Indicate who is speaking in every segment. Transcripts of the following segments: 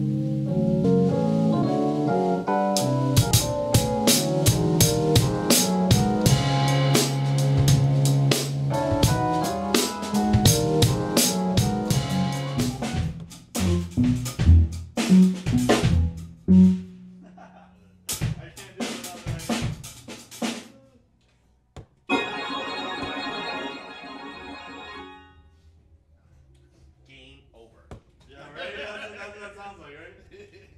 Speaker 1: Game
Speaker 2: sounds like, right?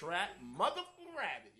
Speaker 3: trap motherfucking rabbit.